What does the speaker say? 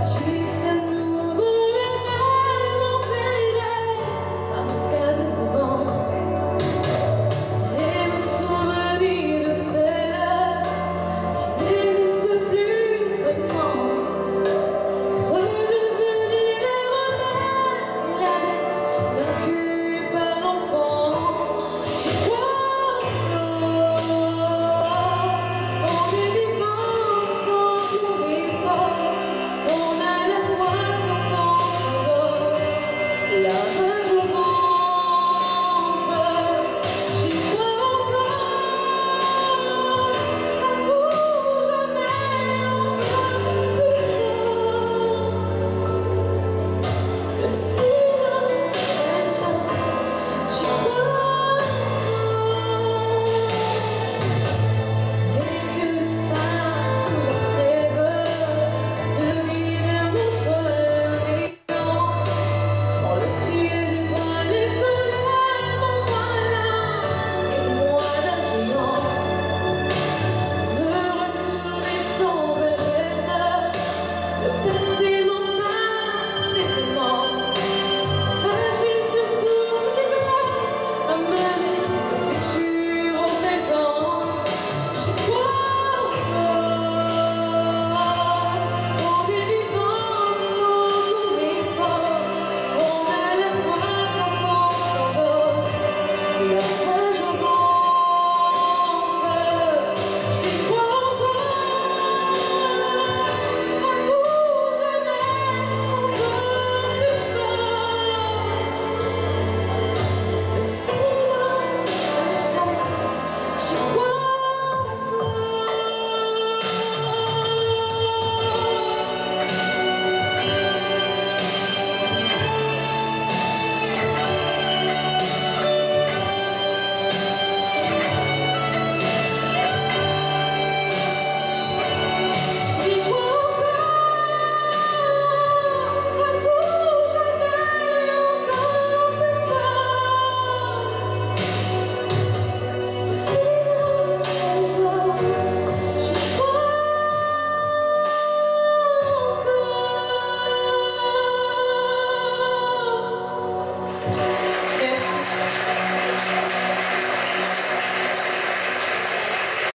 Said Hallelujah.